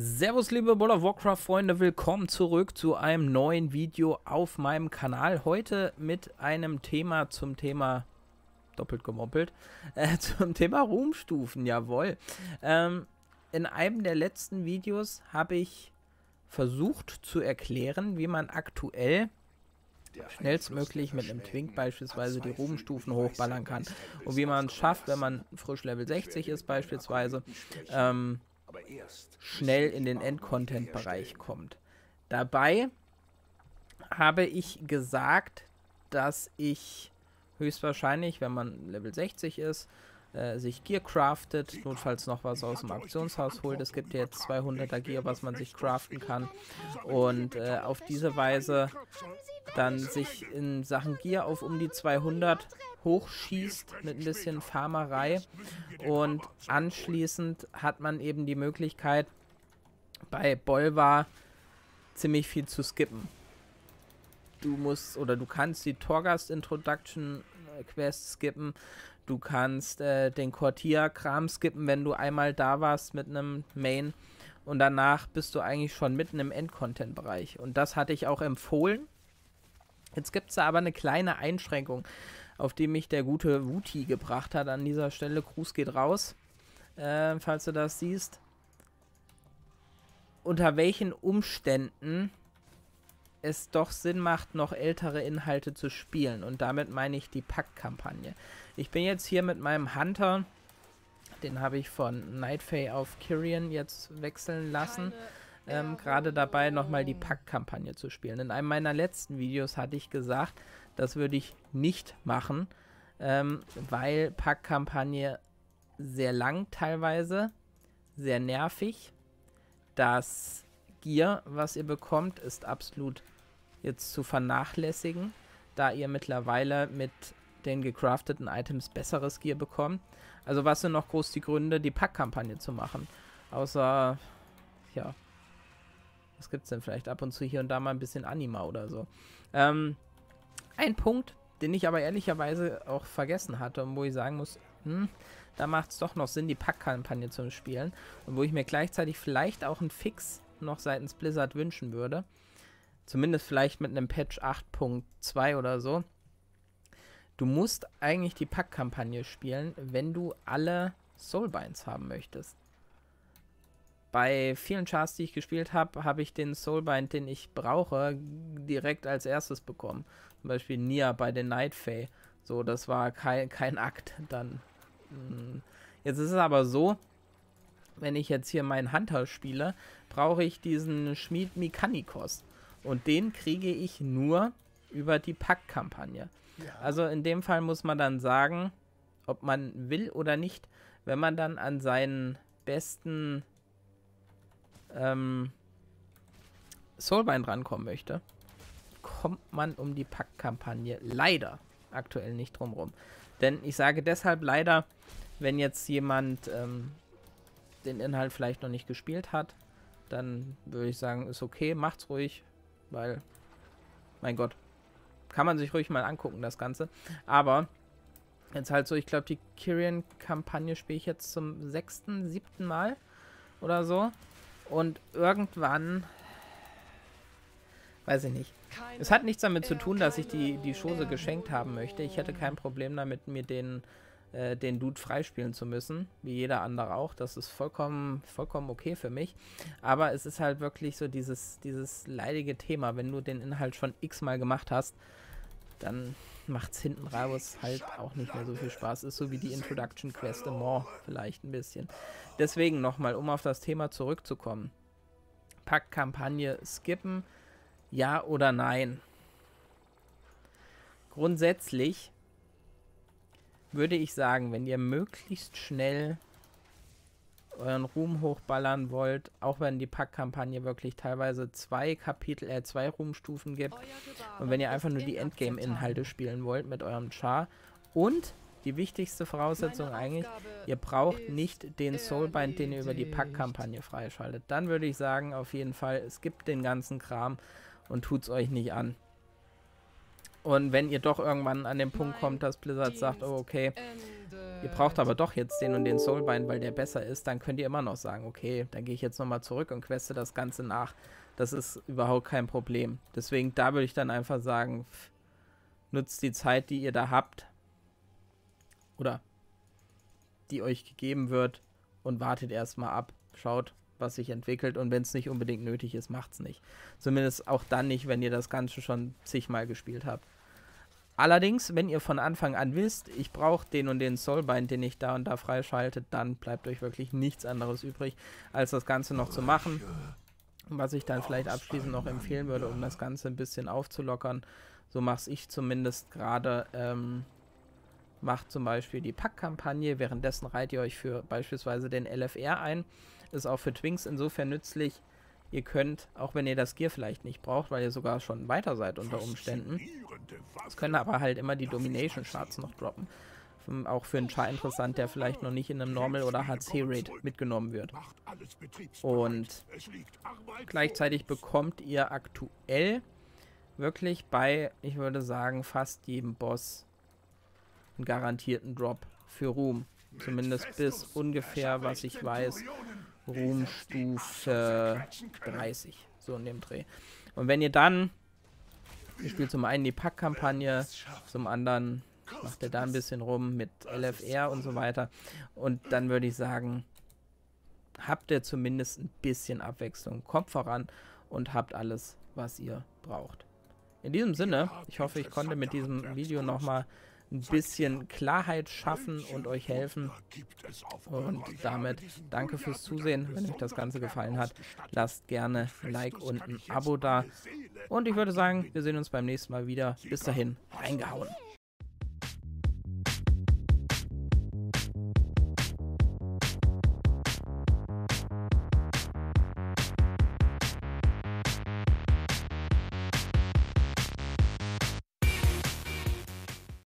Servus liebe World of Warcraft Freunde, willkommen zurück zu einem neuen Video auf meinem Kanal. Heute mit einem Thema zum Thema, doppelt gemoppelt, äh, zum Thema Ruhmstufen, jawohl. Ähm, in einem der letzten Videos habe ich versucht zu erklären, wie man aktuell schnellstmöglich mit einem Twink beispielsweise die Ruhmstufen hochballern kann. Und wie man es schafft, wenn man frisch Level 60 ist beispielsweise, ähm, schnell in den End-Content-Bereich kommt. Dabei habe ich gesagt, dass ich höchstwahrscheinlich, wenn man Level 60 ist, äh, sich Gear craftet, notfalls noch was aus dem Auktionshaus holt. Es gibt jetzt 200er Gear, was man sich craften kann. Und äh, auf diese Weise dann sich in Sachen Gear auf um die 200 hochschießt mit ein bisschen Farmerei. Und anschließend hat man eben die Möglichkeit, bei Bolvar ziemlich viel zu skippen. Du musst oder du kannst die Torgast Introduction äh, Quest skippen. Du kannst äh, den Quartier-Kram skippen, wenn du einmal da warst mit einem Main. Und danach bist du eigentlich schon mitten im End-Content-Bereich. Und das hatte ich auch empfohlen. Jetzt gibt es da aber eine kleine Einschränkung, auf die mich der gute Wuti gebracht hat. An dieser Stelle, Gruß geht raus, äh, falls du das siehst. Unter welchen Umständen es doch Sinn macht, noch ältere Inhalte zu spielen. Und damit meine ich die Pack-Kampagne. Ich bin jetzt hier mit meinem Hunter, den habe ich von Nightfay auf Kyrian jetzt wechseln lassen. Ähm, Gerade dabei nochmal die Pack-Kampagne zu spielen. In einem meiner letzten Videos hatte ich gesagt, das würde ich nicht machen, ähm, weil Pack-Kampagne sehr lang teilweise, sehr nervig. Das Gear, was ihr bekommt, ist absolut jetzt zu vernachlässigen, da ihr mittlerweile mit den gecrafteten Items besseres Gear bekommt. Also was sind noch groß die Gründe, die Pack-Kampagne zu machen? Außer, ja, was gibt es denn vielleicht ab und zu hier und da mal ein bisschen Anima oder so. Ähm, ein Punkt, den ich aber ehrlicherweise auch vergessen hatte und wo ich sagen muss, hm, da macht es doch noch Sinn, die Pack-Kampagne zu spielen. Und wo ich mir gleichzeitig vielleicht auch einen Fix noch seitens Blizzard wünschen würde. Zumindest vielleicht mit einem Patch 8.2 oder so. Du musst eigentlich die Pack-Kampagne spielen, wenn du alle Soulbinds haben möchtest. Bei vielen Charts, die ich gespielt habe, habe ich den Soulbind, den ich brauche, direkt als erstes bekommen. Zum Beispiel Nia bei den Night Fae. So, das war kein, kein Akt dann. Hm. Jetzt ist es aber so, wenn ich jetzt hier meinen Hunter spiele, brauche ich diesen Schmied Mikanikos. Und den kriege ich nur über die Pack-Kampagne. Ja. Also in dem Fall muss man dann sagen, ob man will oder nicht, wenn man dann an seinen besten ähm, Soulbind rankommen möchte, kommt man um die Pack-Kampagne leider aktuell nicht drumrum. Denn ich sage deshalb leider, wenn jetzt jemand ähm, den Inhalt vielleicht noch nicht gespielt hat, dann würde ich sagen, ist okay, macht's ruhig, weil, mein Gott, kann man sich ruhig mal angucken, das Ganze. Aber jetzt halt so, ich glaube, die Kyrian-Kampagne spiele ich jetzt zum sechsten, siebten Mal oder so. Und irgendwann, weiß ich nicht. Es hat nichts damit zu tun, dass ich die, die Chose geschenkt haben möchte. Ich hätte kein Problem damit, mir den äh, den Dude freispielen zu müssen, wie jeder andere auch. Das ist vollkommen, vollkommen okay für mich. Aber es ist halt wirklich so dieses, dieses leidige Thema. Wenn du den Inhalt schon x-mal gemacht hast, dann macht es hinten raus halt auch nicht mehr so viel Spaß. Ist so wie die Introduction Quest im More vielleicht ein bisschen. Deswegen nochmal, um auf das Thema zurückzukommen. Pack-Kampagne skippen, ja oder nein? Grundsätzlich würde ich sagen, wenn ihr möglichst schnell euren Ruhm hochballern wollt, auch wenn die Pack-Kampagne wirklich teilweise zwei Kapitel, äh, zwei Ruhmstufen gibt. Und wenn ihr einfach nur die Endgame-Inhalte spielen wollt mit eurem Char. Und die wichtigste Voraussetzung eigentlich, ihr braucht nicht den Soulbind, den ihr über die Pack-Kampagne freischaltet. Dann würde ich sagen, auf jeden Fall, es gibt den ganzen Kram und tut es euch nicht an. Und wenn ihr doch irgendwann an den Punkt kommt, dass Blizzard sagt, oh okay, ihr braucht aber doch jetzt den und den Soulbind, weil der besser ist, dann könnt ihr immer noch sagen, okay, dann gehe ich jetzt nochmal zurück und queste das Ganze nach. Das ist überhaupt kein Problem. Deswegen, da würde ich dann einfach sagen, nutzt die Zeit, die ihr da habt, oder die euch gegeben wird und wartet erstmal ab. Schaut, was sich entwickelt und wenn es nicht unbedingt nötig ist, macht es nicht. Zumindest auch dann nicht, wenn ihr das Ganze schon zigmal gespielt habt. Allerdings, wenn ihr von Anfang an wisst, ich brauche den und den Soulbind, den ich da und da freischaltet, dann bleibt euch wirklich nichts anderes übrig, als das Ganze noch zu machen. Was ich dann vielleicht abschließend noch empfehlen würde, um das Ganze ein bisschen aufzulockern, so mache ich zumindest gerade, ähm, macht zum Beispiel die Packkampagne, währenddessen reiht ihr euch für beispielsweise den LFR ein. Ist auch für Twinks insofern nützlich. Ihr könnt, auch wenn ihr das Gear vielleicht nicht braucht, weil ihr sogar schon weiter seid unter Umständen, es können aber halt immer die Domination Charts noch droppen. Auch für einen Char interessant, der vielleicht noch nicht in einem Normal- oder HC-Raid mitgenommen wird. Und gleichzeitig bekommt ihr aktuell wirklich bei, ich würde sagen, fast jedem Boss einen garantierten Drop für Ruhm. Zumindest bis ungefähr, was ich weiß, Ruhmstufe 30. So in dem Dreh. Und wenn ihr dann, ihr spielt zum einen die Packkampagne, zum anderen macht ihr da ein bisschen rum mit LFR und so weiter. Und dann würde ich sagen, habt ihr zumindest ein bisschen Abwechslung. Kommt voran und habt alles, was ihr braucht. In diesem Sinne, ich hoffe, ich konnte mit diesem Video nochmal ein bisschen Klarheit schaffen und euch helfen. Und damit danke fürs Zusehen. Wenn euch das Ganze gefallen hat, lasst gerne ein Like und ein Abo da. Und ich würde sagen, wir sehen uns beim nächsten Mal wieder. Bis dahin, reingehauen.